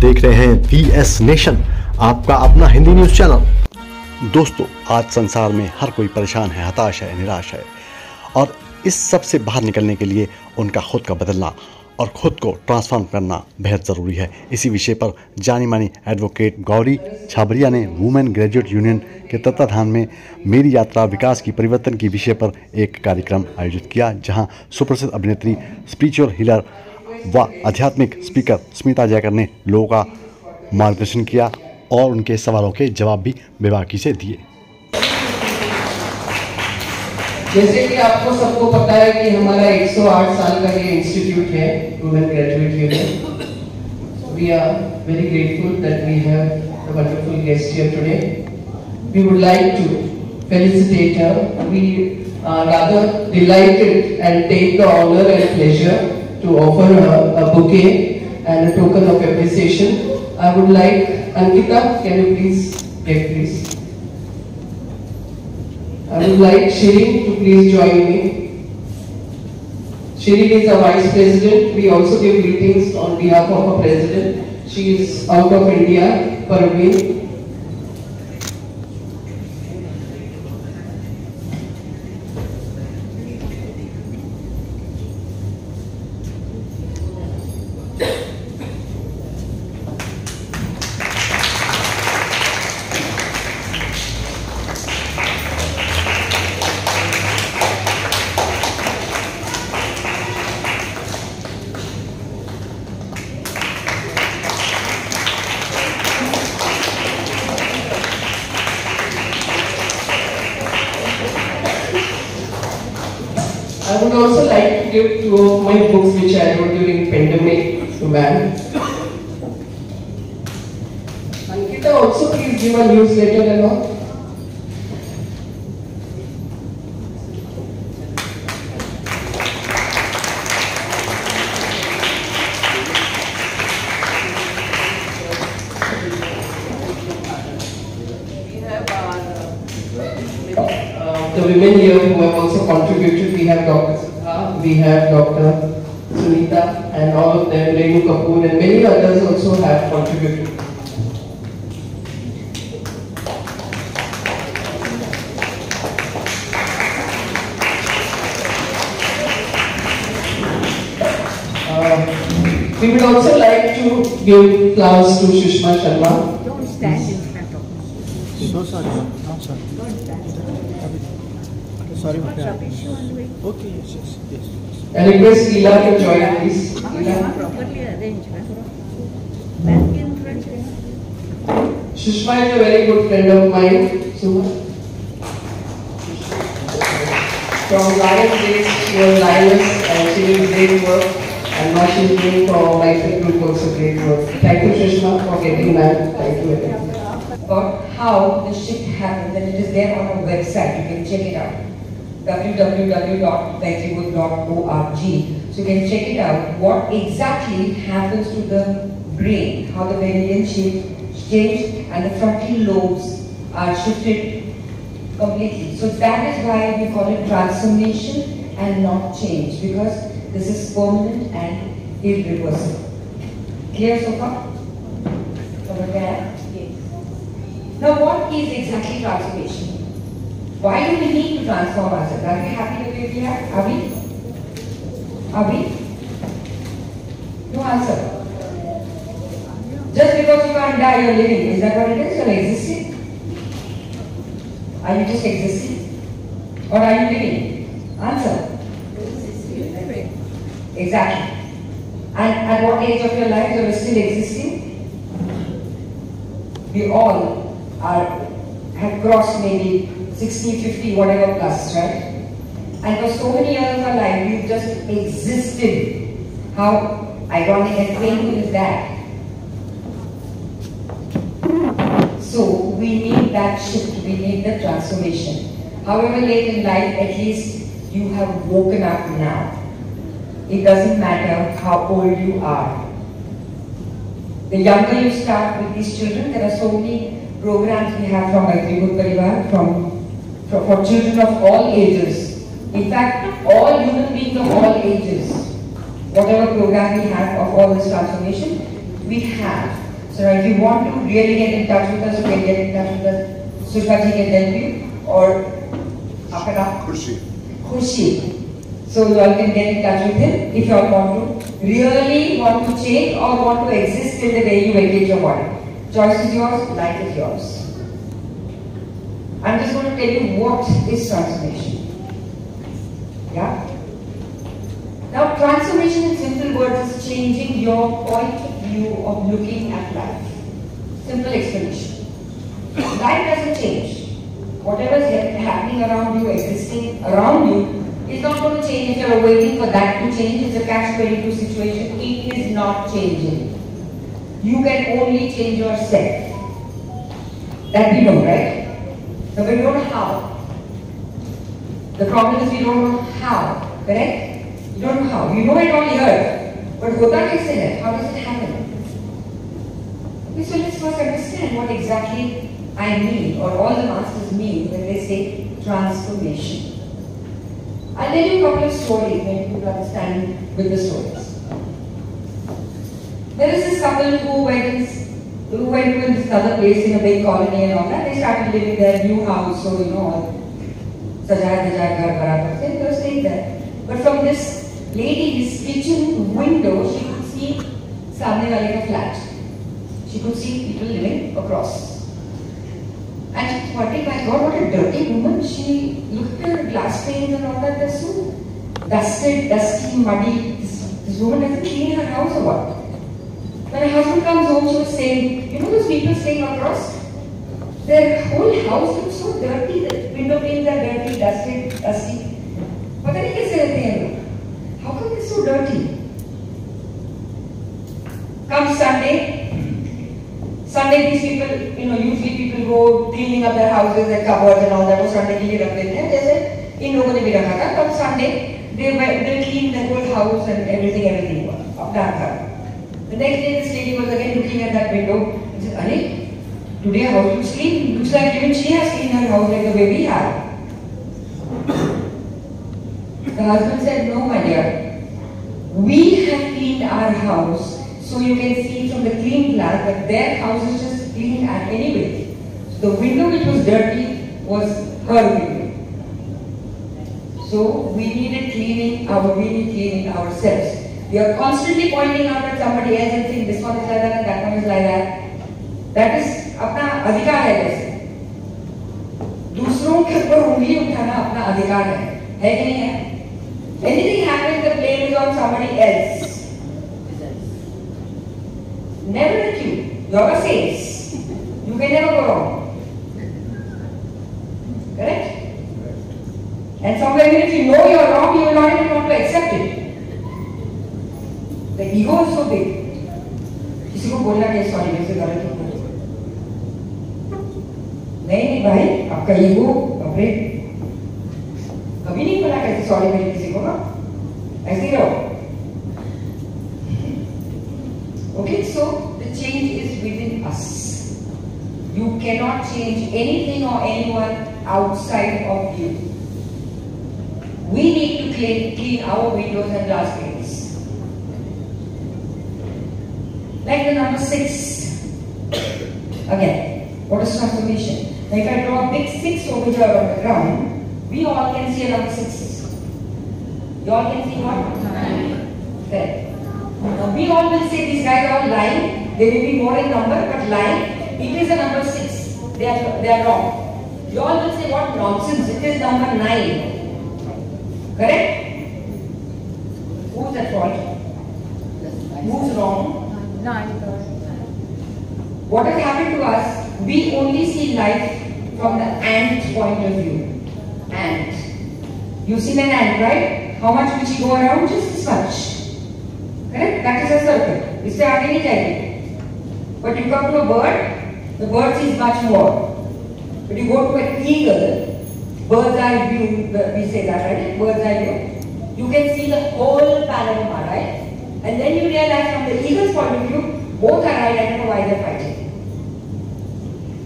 देख रहे हैं वी एस नेशन आपका अपना हिंदी न्यूज़ चैनल। दोस्तों, आज संसार में हर कोई परेशान है, हताश है, निराश है। और इस सबसे बाहर निकलने के लिए उनका खुद का बदलना और खुद को ट्रांसफॉर्म करना बेहद ज़रूरी है। इसी विषय पर जानी मानी एडवोकेट गौरी छाबरिया ने वुमेन ग्रेजुएट यूनियन के तत्वाधान में मेरी यात्रा विकास की परिवर्तन की विषय पर एक कार्यक्रम आयोजित किया, जहाँ सुप्रसिद्ध अभिनेत्री स्पिरिचुअल हीलर व आध्यात्मिक स्पीकर स्मिता जयकर ने लोगों का मार्गदर्शन किया और उनके सवालों के जवाब भी बेबाकी से दिए। जैसे कि आपको सबको पता है कि हमारा 108 साल का ये इंस्टीट्यूट है, women graduate union we are very grateful that we have a wonderful guest here today. We would like to felicitate her. We are rather delighted and take the honor and pleasure to offer her a bouquet and a token of appreciation i would like ankita can you please get please I would like Shirin to please join me. Shirin is a vice president. We also give greetings on behalf of our president. She is out of India, Parveen. I would also like to give two of my books which I wrote during pandemic to man. Ankita also please give a newsletter and all. Women here who have also contributed. We have Dr. Sudha, we have Dr. Sunita, and all of them, Renu Kapoor, and many others also have contributed. Uh, we would also like to give flowers to Sushma Sharma. Don't stand in front of me. So sorry. No, sorry. Don't stand. Sorry, What's madam. rubbish you are doing? Okay, yes, yes, yes. I request Leela to join please. How Leela. properly arranged. Back in front. Sushma is a very good friend of mine. Suma. From Lions days, she was lioness and she did great work. And now she's doing for my group also great work. Thank you, Sushma, for getting that. Thank you. about how the shift happened and it is there on our website. You can check it out. www.ventriwood.org. So you can check it out. What exactly happens to the brain, how the beryllium shape changed and the frontal lobes are shifted completely. So that is why we call it transformation and not change because this is permanent and irreversible. Clear so far? Over there. now, what is exactly transformation? Why do we need to transform ourselves? Are we happy the way we are? Are we? Are we? No answer. Just because you can't die, you're living. Is that what it is? You're existing? Are you just existing? Or are you living? Answer. Exactly. And at what age of your life you're still existing? We all are have crossed maybe 60, 50, whatever plus, right? And for so many years of our life, we've just existed. How ironic and painful is that? So we need that shift, we need the transformation. However late in life, at least you have woken up now. It doesn't matter how old you are. The younger you start with these children, there are so many programs we have from Maitribodh Parivar, from, for, for children of all ages. In fact, all human beings of all ages, whatever program we have of all this transformation, we have. So if you want to really get in touch with us, you can get in touch with us. Surkaji can help you or Apana. Khushi. Khushi. So you all can get in touch with him if you all want to really want to change or want to exist in the way you engage your body. Choice is yours, life is yours. I'm just going to tell you what is transformation. Yeah? Now transformation in simple words is changing your point of view of looking at life. Simple explanation. Life doesn't change. Whatever is happening around you, existing around you, is not going to change if you're waiting for that to change. It's a catch-22 situation. It is not changing. You can only change yourself. That we know, right? But we don't know how. The problem is we don't know how, correct? You don't know how. You know it all here. But hota kaise hai? How does it happen? Okay, so let's first understand what exactly I mean, or all the masters mean when they say transformation. I'll tell you a couple of stories, maybe you understand with the stories. There is this couple who went who went to this other place in a big colony and all that. They started living their new house, so you know, sajaya dajaya ghar barabar se, they were staying there. But from this lady's kitchen window, she could see samne wale ka flat. She could see people living across. And she wondering, my God, what a dirty woman. She looked at her glass panes and all that. They're so dusted, dusty, muddy. This, this woman doesn't clean her house or what? When a husband comes home, she was saying, you know those people staying across? Their whole house looks so dirty, the window panes are dirty, dusty, dusty. पता नहीं कैसे रहते हैं लोग how come is so dirty come Sunday Sunday these people you know usually people go cleaning up their houses and cupboards and all that वो Sunday के लिए रख देते हैं जैसे इन लोगों ने भी रखा था come Sunday they will clean the whole house and everything everything अपना घर The next day, this lady was again looking at that window and said, "Are today house looks clean. Looks like even she has cleaned her house like the way we have." The husband said, "No, my dear. We have cleaned our house so you can see from the clean glass that their house is just clean at anyway. So the window which was dirty was her window. So we needed cleaning our we need cleaning ourselves. We are constantly pointing out at somebody else and saying this one is like that and that one is like that. That is अपना अधिकार है जैसे दूसरों के ऊपर उंगली उठाना अपना अधिकार है है कि नहीं है Anything happens, the blame is on somebody else. Never at you. You're a saint. You can never go wrong. Correct? And somewhere even if you know you're wrong, you will not even want to accept it. The किसी को बोलना नहीं sorry मैं गलत हो गया। नहीं नहीं भाई, आपका ईगो अपने कभी नहीं बोला कैसे सॉरी मैंने किसी को ना। ऐसे रहो। Okay so the change is within us you can not change anything और anyone outside of you we need to clean clean our windows and glass clean Like the number six. Again, what is transformation? If I draw a big six over here on the ground, we all can see a number sixes. You all can see what? There. Now we all will say these guys are lying. They may be more in number, but lying. It is a number six. They are they are wrong. You all will say what nonsense. It is number nine. Correct? Who's at fault? Who's wrong? What has happened to us? We only see life from the ant point of view. Ant. You've seen an ant, right? How much will she go around? Just this much. Correct? That is a circle. इससे आगे नहीं जाएगी. But you come to a bird, the bird sees much more. But you go to an eagle, bird's eye view, we say that, right? Bird's eye view. You can see the whole panorama, right? And then you realize from the eagle's point of view, both are right, know why they're fighting.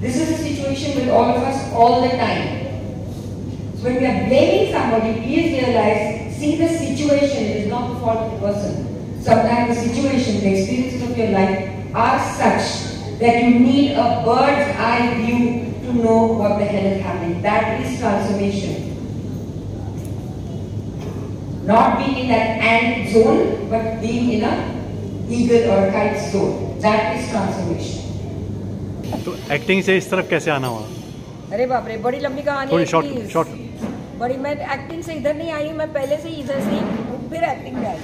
This is the situation with all of us all the time. So when we are blaming somebody, please realize, see the situation is not the fault of the person. Sometimes the situation, the experiences of your life are such that you need a bird's eye view to know what the hell is happening. That is transformation. Not being in that ant zone, but being in a eagle or kite zone. That is transformation. तो acting से इस तरफ़ कैसे आना हुआ? अरे बाप रे बड़ी लंबी कहानी थोड़ी है शॉर्ट शॉर्ट बड़ी मैं एक्टिंग से इधर नहीं आई मैं पहले से इधर से ही फिर एक्टिंग में आई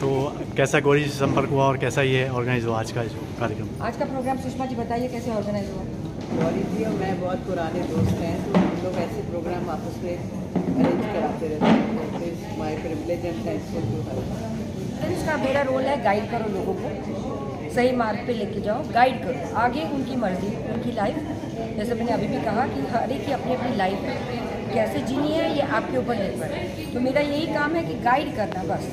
तो कैसा गौरी से संपर्क हुआ और कैसा ये ऑर्गेनाइज हुआ आज का जो कार्यक्रम? आज का प्रोग्राम सुषमा जी बताइए कैसे ऑर्गेनाइज हुआ? गौरी जी और मैं बहुत पुराने दोस्त हैं तो हम लोग ऐसे प्रोग्राम आपस में अरेंज कराते रहते हैं। तो it's my privilege and thanksful to her इसका मेरा रोल है गाइड करो लोगों को। सही मार्ग पे लेके जाओ। गाइड करो। आगे उनकी मर्ज़ी, उनकी लाइफ जैसे मैंने अभी भी कहा कि हर एक की अपनी अपनी लाइफ कैसे जीनी है, ये आपके ऊपर निर्भर है। तो मेरा यही काम है कि गाइड करना बस।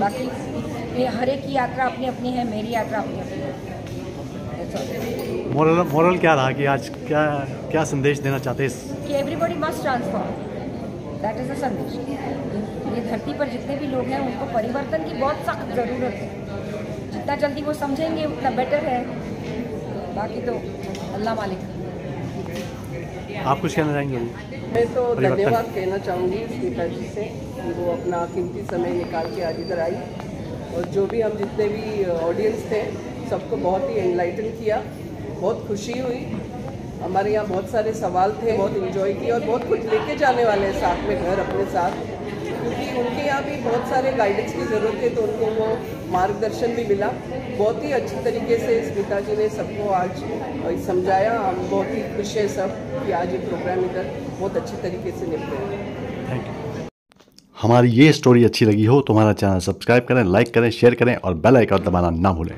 बाकी हर एक की यात्रा अपनी अपनी है, मेरी यात्रा अपनी अपनी. मोरल मोरल क्या रहा कि आज क्या क्या संदेश देना चाहते हैं कि everybody must transform that is the संदेश. ये धरती पर जितने भी लोग हैं उनको परिवर्तन की बहुत सख्त ज़रूरत है। जितना जल्दी वो समझेंगे उतना बेटर है। बाकी तो अल्लाह मालिक। आप कुछ कहना चाहेंगे? मैं तो धन्यवाद कहना चाहूँगी स्मिता जी से कि वो अपना कीमती समय निकाल के आज इधर आई। और जो भी हम जितने भी ऑडियंस थे सबको बहुत ही एनलाइटन किया बहुत खुशी हुई। हमारे यहाँ बहुत सारे सवाल थे बहुत इन्जॉय किया और बहुत कुछ लेके जाने वाले हैं साथ में घर अपने साथ। क्योंकि उनके यहाँ भी बहुत सारे गाइडेंस की ज़रूरत है तो उनको वो मार्गदर्शन भी मिला। बहुत ही अच्छी तरीके से स्मिता जी ने सबको आज समझाया। हम बहुत ही खुश हैं सब कि आज ये प्रोग्राम इधर बहुत अच्छी तरीके से निपटे। हैं थैंक यू हमारी ये स्टोरी अच्छी लगी हो तो हमारा चैनल सब्सक्राइब करें लाइक करें शेयर करें और बेल आइकन दबाना ना भूलें।